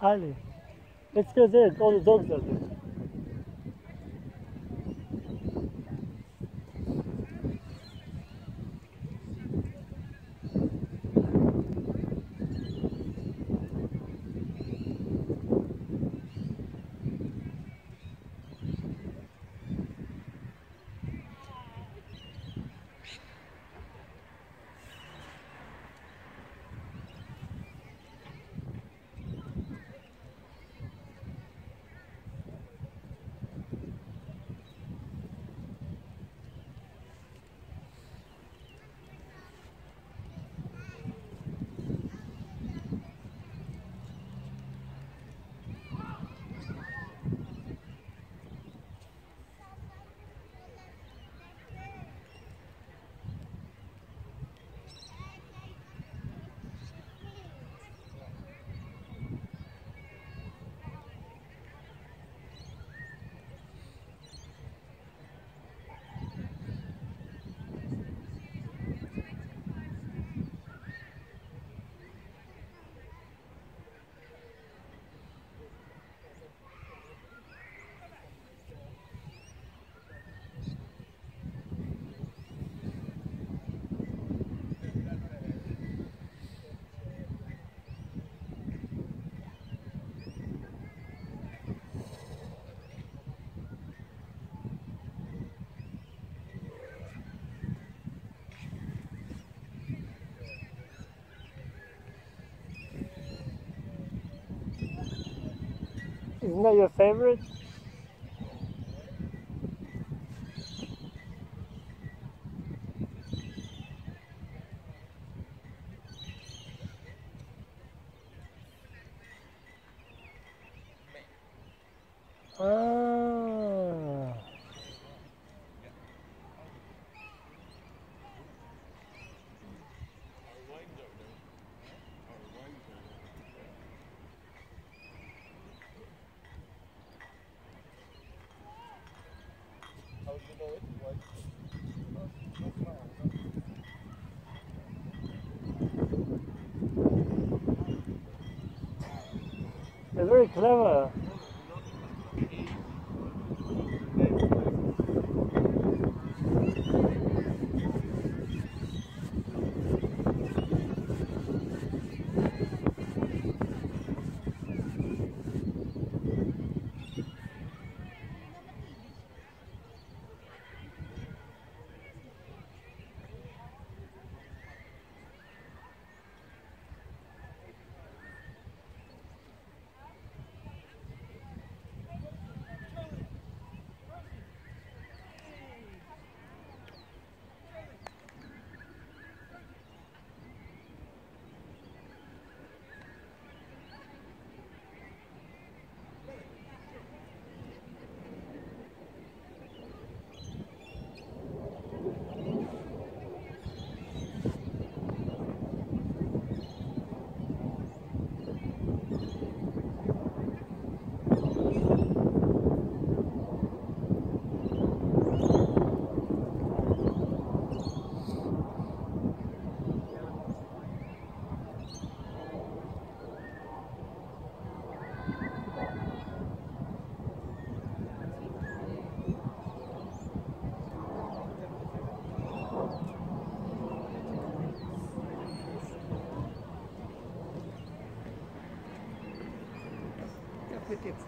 highly. Let's go there. All the dogs are there. Isn't that your favorite? Ah. They're very clever. текст.